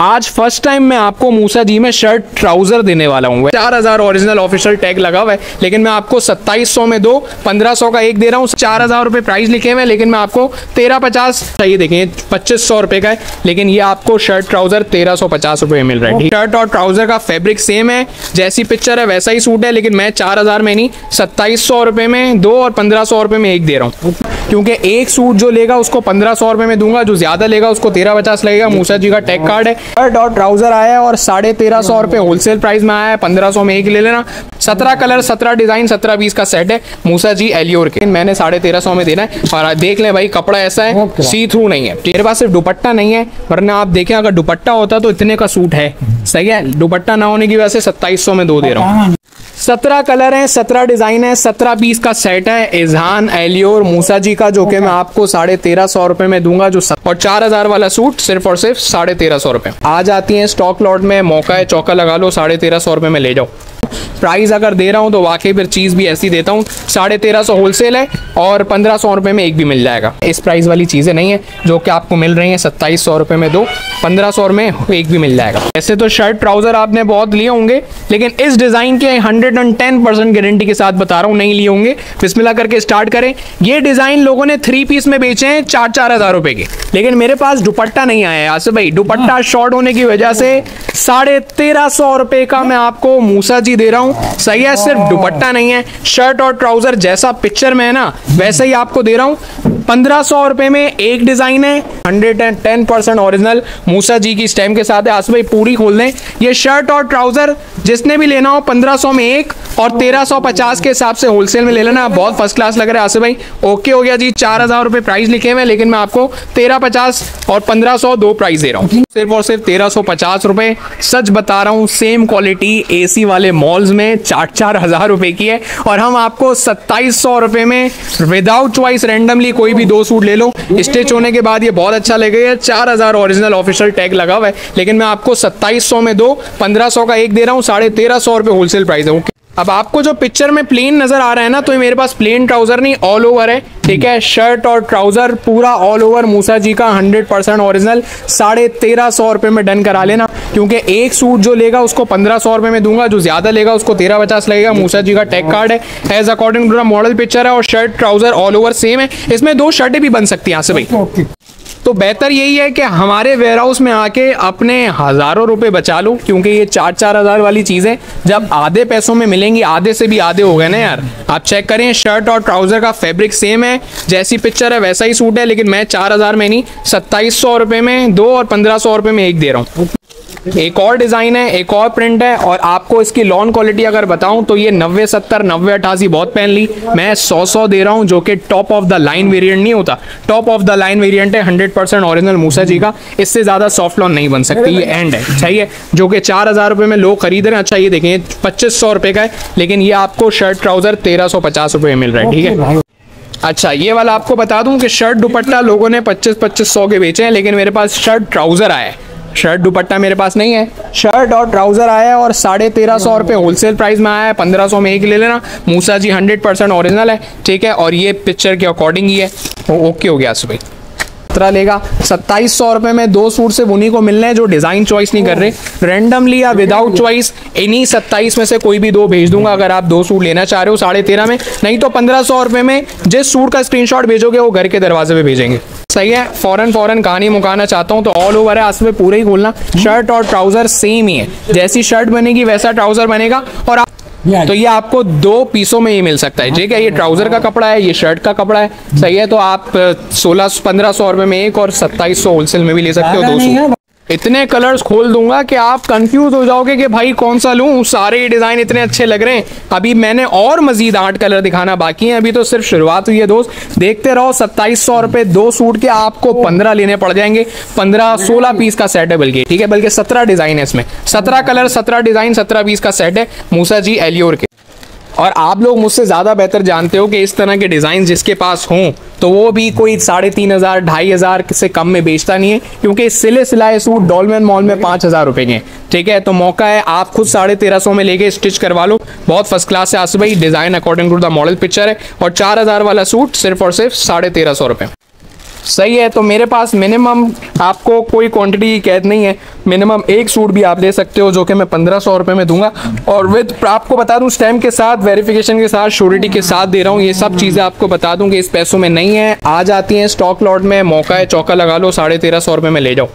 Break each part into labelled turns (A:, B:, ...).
A: आज first time मैं आपको मूसा जी में शर्ट ट्राउज़र देने वाला हूँ। चार हज़ार ओरिजिनल ऑफिशियल टैग लगा हुआ है, लेकिन मैं आपको सत्ताईस सौ में दो, पंद्रह सौ का एक दे रहा हूँ। चार हज़ार रुपए प्राइस लिखे हुए लेकिन मैं आपको तेरह पचास चाहिए देखें पच्चीस सौ रुपए का है, लेकिन ये आपको शर्ट ट्राउज़र तेरह सौ पचास रुपए में मिल रहा है। शर्ट और ट्राउज़र का फेब्रिक सेम है, जैसी पिक्चर है वैसा ही सूट है, लेकिन मैं चार हज़ार में नहीं, सत्ताईस सौ रुपए में दो और पंद्रह सौ रुपए में एक दे रहा हूँ। क्योंकि एक सूट जो लेगा उसको पंद्रह सौ रुपए में दूँगा जो ज़्यादा लेगा उसको तेरह पचास लगेगा। मूसा जी का टैग कार्ड है। शर्ट और ट्राउज़र आया है और साढ़े तेरह सौ रुपए होलसेल प्राइस में आया है। पंद्रह सौ में एक ले लेना। सत्रह कलर सत्रह डिज़ाइन सत्रह बीस का सेट है। मूसा जी एलियोर के। मैंने साढ़े तेरह सौ में देना है। और देख लें भाई कपड़ा ऐसा है सी थ्रू नहीं है। मेरे पास सिर्फ़ दुपट्टा नहीं है वरना आप देखें अगर दुपट्टा होता तो इतने का सूट है। सही है? दुपट्टा ना होने की वजह से सत्ताईस सौ में दो दे रहा हूँ। सत्रह कलर हैं सत्रह डिज़ाइन है सत्रह पीस का सेट है। एजहान एलियोर मूसा जी का जो कि मैं आपको साढ़े तेरह सौ रुपए में दूँगा जो सत... और चार हज़ार वाला सूट सिर्फ़ और सिर्फ़ साढ़े तेरह सौ रुपए। आ जाती हैं स्टॉक लॉट में मौका है चौका लगा लो साढ़े तेरह सौ रुपए में ले जाओ। प्राइस अगर दे रहा हूँ तो वाकई फिर चीज़ भी ऐसी देता हूँ। साढ़े तेरह सौ होलसेल है और पंद्रह सौ रुपये में एक भी मिल जाएगा। इस प्राइस वाली चीज़ें नहीं है जो कि आपको मिल रही हैं सत्ताईस सौ रुपये में दो पंद्रह सौ में एक भी मिल जाएगा। ऐसे तो शर्ट ट्राउज़र आपने बहुत लिए होंगे लेकिन इस डिज़ाइन के hundred and ten percent guarantee के साथ बता रहा हूँ नहीं लिए होंगे। बिस्मिल्लाह करके स्टार्ट करें। ये डिज़ाइन लोगों ने थ्री पीस में बेचे हैं चार चार हज़ार रुपए के। लेकिन मेरे पास दुपट्टा नहीं आया है आसिफ भाई। दुपट्टा शॉर्ट होने की वजह से साढ़े तेरह सौ रुपए का मैं आपको मूसा जी दे रहा हूँ। सही है, सिर्फ़ दुपट्टा नहीं है, शर्ट और ट्राउज़र जैसा पिक्चर में है ना, वैसे ही आपको दे रहा हूँ। पंद्रह सौ रुपए में एक डिज़ाइन है। Hundred and ten percent original Musa ji की स्टैम्प के साथ है। आसिफ भाई पूरी खोल दें। ये शर्ट और ट्राउज़र जिसने भी लेना हो, पंद्रह सौ में एक और तेरह सौ पचास के हिसाब से होलसेल में ले लेना। बहुत फ़र्स्ट क्लास लग रहा है आसिफ भाई। ओके हो गया जी, चार हज़ार रुपए प्राइस लिखे हुए लेकिन मैं आपको तेरह पचास और पंद्रह सौ दो प्राइस दे रहा हूँ। सिर्फ़ और सिर्फ़ तेरह सौ पचास रुपए। सच बता रहा हूँ सेम क्वालिटी एसी वाले मॉल्स में चार चार हज़ार रुपए की है। और हम आपको सत्ताईस सौ रुपए में विदाउट चॉइस रेंडमली कोई भी दो सूट ले लो। स्टिच होने के बाद ये बहुत अच्छा लगेगा। चार हज़ार ओरिजिनल ऑफिशियल टैग लगा हुआ है। लेकिन मैं आपको सत्ताईस सौ में दो, पंद्रह सौ का एक दे रहा हूँ, साढ़े तेरह सौ रुपए होलसेल प्राइस है। ओके अब आपको जो पिक्चर में प्लेन नज़र आ रहा है ना तो ये मेरे पास प्लेन ट्राउज़र नहीं ऑल ओवर है। ठीक है? शर्ट और ट्राउज़र पूरा ऑल ओवर मूसा जी का 100 परसेंट ऑरिजिनल साढ़े तेरह सौ रुपए में डन करा लेना, क्योंकि एक सूट जो लेगा उसको पंद्रह सौ रुपए में दूँगा, जो ज़्यादा लेगा उसको तेरह पचास लगेगा। मूसा जी का टैग कार्ड है। As according to model picture है और shirt trouser all over same है। इसमें दो शर्टें भी बन सकती हैं, यहाँ से भाई। तो बेहतर यही है कि हमारे वेयर हाउस में आके अपने हज़ारों रुपए बचा लो, क्योंकि ये चार चार हज़ार वाली चीज़ें जब आधे पैसों में मिलेंगी, आधे से भी आधे हो गए ना यार। आप चेक करें शर्ट और ट्राउज़र का फैब्रिक सेम है, जैसी पिक्चर है वैसा ही सूट है, लेकिन मैं चार हज़ार में नहीं, सत्ताईस सौ रुपये में, दो और पंद्रह सौ रुपये में एक दे रहा हूँ। एक और डिज़ाइन है एक और प्रिंट है और आपको इसकी लॉन क्वालिटी अगर बताऊँ तो ये नब्बे सत्तर नब्बे अठासी बहुत पहन ली। मैं सौ सौ दे रहा हूँ जो कि top of the line variant नहीं होता। Top of the line variant है hundred percent original Musa ji का। इससे ज़्यादा सॉफ्ट लॉन नहीं बन सकती ये एंड है चाहिए जो कि चार हज़ार रुपये में लोग खरीद रहे हैं अच्छा ये देखें पच्चीस सौ रुपये का है लेकिन ये आपको शर्ट ट्राउज़र तेरह सौ पचास रुपये में मिल रहा है ठीक है? अच्छा ये वाला आपको बता दूँ कि शर्ट दुपट्टा लोगों ने पच्चीस पच्चीस सौ के बेचे हैं लेकिन मेरे पास शर्ट ट्राउज़र आया है। शर्ट दुपट्टा मेरे पास नहीं है। शर्ट और ट्राउज़र आया है और साढ़े तेरह सौ रुपये होलसेल प्राइस में आया है। पंद्रह सौ में एक ले लेना। Musa ji hundred percent original है। ठीक है, और ये पिक्चर के अकॉर्डिंग ही है। ओके हो गया सुबह। सत्रह लेगा। सत्ताईस सौ रुपए में दो सूट से उन्हीं को मिलने हैं जो डिज़ाइन चॉइस नहीं कर रहे। रेंडमली या विदाउट चॉइस इन्हीं सत्ताईस में से कोई भी दो भेज दूँगा अगर आप दो सूट लेना चाह रहे हो साढ़े तेरह में। नहीं तो पंद्रह सौ रुपए में जिस सूट का स्क्रीनशॉट भेजोगे, वो घर के दरवाजे पे भेजेंगे। सही है फॉरन फॉरन कहानी मुकाना चाहता हूँ तो ऑल ओवर है आज सुबह पूरे ही खोलना। शर्ट और ट्राउज़र सेम ही है। जैसी शर्ट बनेगी वैसा ट्राउज़र बनेगा और आप तो ये आपको दो पीसों में ही मिल सकता है ठीक है? ये ट्राउज़र का कपड़ा है ये शर्ट का कपड़ा है सही है? तो आप सोलह पंद्रह सौ रुपए में एक और सत्ताईस सौ होलसेल में भी ले सकते हो दो सौ। इतने कलर्स खोल दूँगा कि आप कंफ्यूज हो जाओगे कि भाई कौन सा लूँ। सारे डिज़ाइन इतने अच्छे लग रहे हैं। अभी मैंने और मजीद आठ कलर दिखाना बाकी है। अभी तो सिर्फ़ शुरुआत हुई है दोस्त। देखते रहो, सत्ताईस सौ रुपए दो सूट के आपको पंद्रह लेने पड़ जाएँगे। पंद्रह सोलह पीस का सेट है बल्कि, ठीक है? बल्कि सत्रह डिज़ाइन है इसमें। सत्रह कलर सत्रह डिज़ाइन सत्रह पीस का सेट है। मूसा जी एलियोर के। और आप लोग मुझसे ज़्यादा बेहतर जानते हो कि इस तरह के डिज़ाइन जिसके पास हों तो वो भी कोई साढ़े तीन हज़ार, ढाई हज़ार से कम में बेचता नहीं है, क्योंकि सिले सिलाए सूट डॉलमेन मॉल में पाँच हज़ार रुपए के ठीक है तो मौका है, आप खुद साढ़े तेरह सौ में लेके स्टिच करवा लो। बहुत फ़र्स्ट क्लास है आस भाई design according to the model picture है। और चार हज़ार वाला सूट सिर्फ़ और सिर्फ़ साढ़े तेरह सौ रुपये सही है तो मेरे पास मिनिमम आपको कोई क्वांटिटी की कैद नहीं है। मिनिमम एक सूट भी आप ले सकते हो, जो कि मैं पंद्रह सौ रुपये में दूँगा। और विद आपको बता दूँ स्टैम्प के साथ वेरिफिकेशन के साथ श्योरिटी के साथ दे रहा हूँ। ये सब चीज़ें आपको बता दूँ कि इस पैसों में नहीं है। आ जाती हैं स्टॉक लॉट में, मौका है, चौका लगा लो, साढ़े तेरह सौ रुपये में ले जाओ।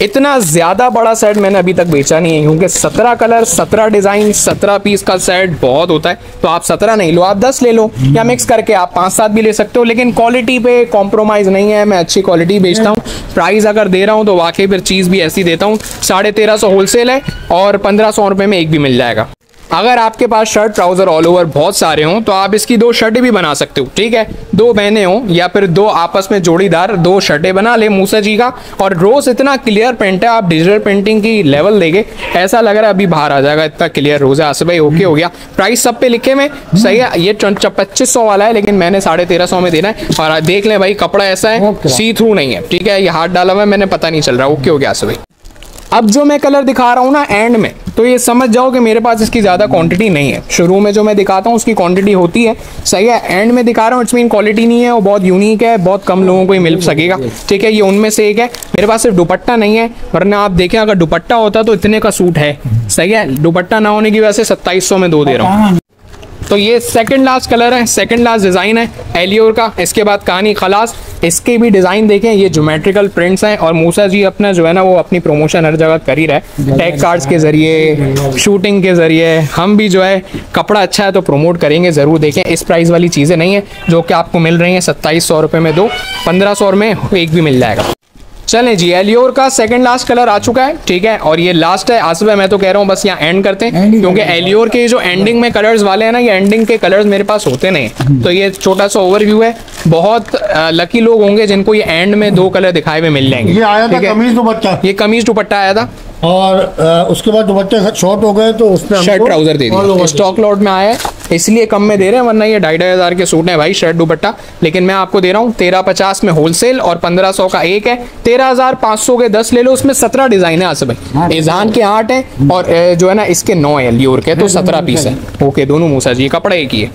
A: इतना ज़्यादा बड़ा सेट मैंने अभी तक बेचा नहीं है क्योंकि सत्रह कलर सत्रह डिज़ाइन सत्रह पीस का सेट बहुत होता है। तो आप सत्रह नहीं लो आप दस ले लो। या मिक्स करके आप पाँच सात भी ले सकते हो लेकिन क्वालिटी पे कॉम्प्रोमाइज़ नहीं है। मैं अच्छी क्वालिटी बेचता हूँ। प्राइस अगर दे रहा हूँ तो वाकई फिर चीज़ भी ऐसी देता हूँ। साढ़े तेरह सौ होलसेल है और पंद्रह सौ रुपये में एक भी मिल जाएगा। अगर आपके पास शर्ट ट्राउज़र ऑल ओवर बहुत सारे हों तो आप इसकी दो शर्टें भी बना सकते हो ठीक है? दो बहने हो या फिर दो आपस में जोड़ीदार दो शर्टें बना ले मूसा जी का और रोज इतना क्लियर प्रिंट है आप डिजिटल प्रिंटिंग की लेवल देंगे। ऐसा लग रहा है अभी बाहर आ जाएगा इतना क्लियर रोज है आसिफ भाई ओके हो गया। प्राइस सब पे लिखे में सही है ये पच्चीस सौ वाला है लेकिन मैंने साढ़े तेरह सौ में देना है और देख लें भाई कपड़ा ऐसा है सी थ्रू नहीं है ठीक है? ये हाथ डाला हुआ है मैंने पता नहीं चल रहा ओके हो गया आसिफ भाई अब जो मैं कलर दिखा रहा हूँ ना एंड में तो ये समझ जाओ कि मेरे पास इसकी ज़्यादा क्वांटिटी नहीं है। शुरू में जो मैं दिखाता हूँ, उसकी क्वांटिटी होती है। सही है एंड में दिखा रहा हूँ इट्स मीन क्वालिटी नहीं है, वो बहुत यूनिक है, बहुत कम लोगों को ही मिल सकेगा। ठीक है, ये उनमें से एक है। मेरे पास सिर्फ़ दुपट्टा नहीं है, वरना आप देखें, अगर दुपट्टा होता तो इतने का सूट है। सही है, दुपट्टा ना होने की वजह से सत्ताईस में दो दे रहा हूँ। तो ये सेकंड लास्ट कलर है सेकंड लास्ट डिज़ाइन है एलियोर का। इसके बाद कहानी, खलास। इसके भी डिज़ाइन देखें, ये जोमेट्रिकल प्रिंट्स हैं और मूसा जी अपना जो है ना, वो अपनी प्रमोशन हर जगह कर ही रहा है। टैग कार्ड्स के ज़रिए शूटिंग के ज़रिए, हम भी जो है, कपड़ा अच्छा है तो प्रमोट करेंगे, ज़रूर देखें। इस प्राइस वाली चीज़ें नहीं है, जो कि आपको मिल रही हैं, सत्ताईस सौ रुपये में दो, पंद्रह सौ में एक भी मिल जाएगा। चलें जी एलियोर का सेकंड लास्ट कलर आ चुका है ठीक है? और ये लास्ट है आसिफ मैं तो कह रहा हूँ बस यहाँ एंड करते हैं क्योंकि एलियोर के जो एंडिंग में कलर्स वाले हैं ना ये एंडिंग के कलर्स मेरे पास होते नहीं। तो ये छोटा सा ओवरव्यू है। बहुत लकी लोग होंगे जिनको ये एंड में दो कलर दिखाए हुए मिल जाएँगे
B: ये आया था कमीज दुपट्टा।
A: ये कमीज दुपट्टा आया था।
B: और उसके बाद दुपट्टे शॉर्ट हो गए तो उसमें
A: शर्ट ट्राउज़र दे दिया। स्टॉक लॉट में आया इसलिए कम में दे रहे हैं वरना ये ढाई ढाई हज़ार के सूट हैं भाई शर्ट दुपट्टा। लेकिन मैं आपको दे रहा हूँ तेरह पचास में होलसेल और पंद्रह सौ का एक है। तेरह हज़ार पाँच सौ के दस ले लो उसमें सत्रह डिज़ाइन है आसे भाई। हाँ, इजहान के आठ है और जो है ना इसके नौ है लियोर के तो सत्रह पीस है। ओके दोनों मूसा जी कपड़े एक ही है।